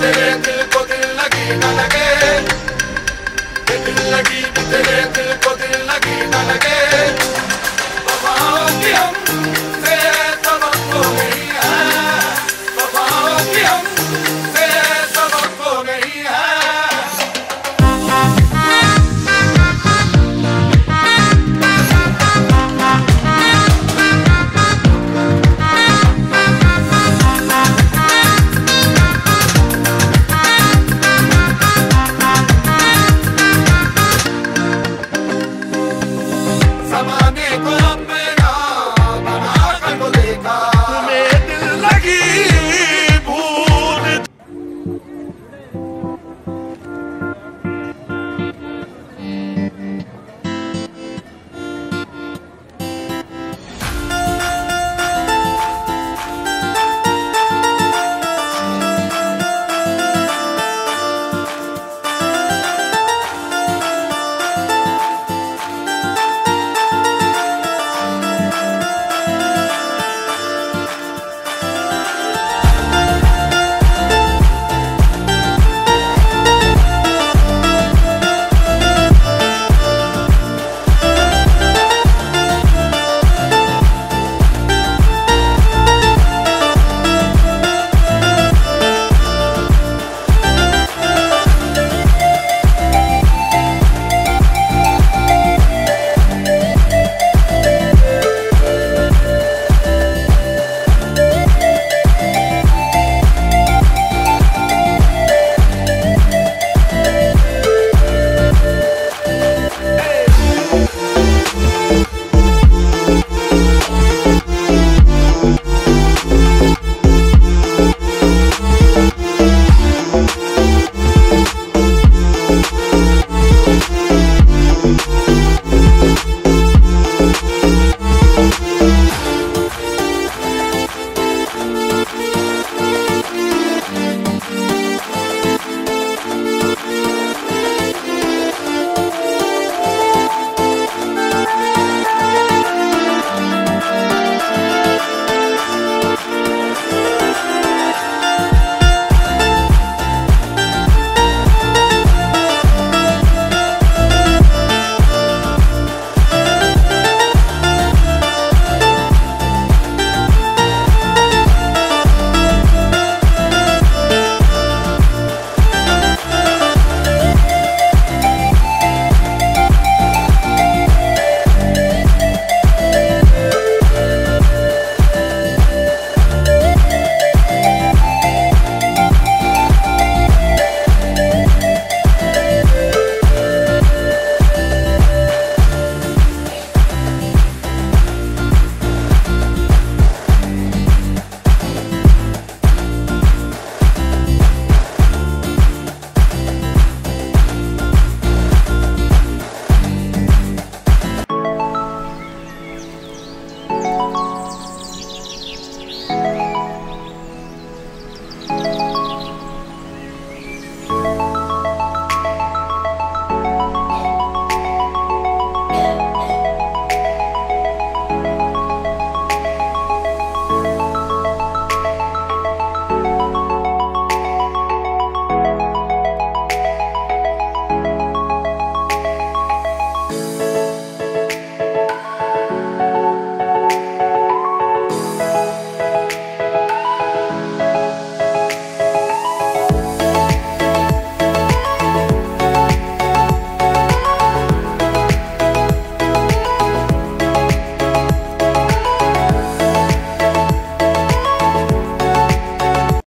Te ven, te cotin, la quina.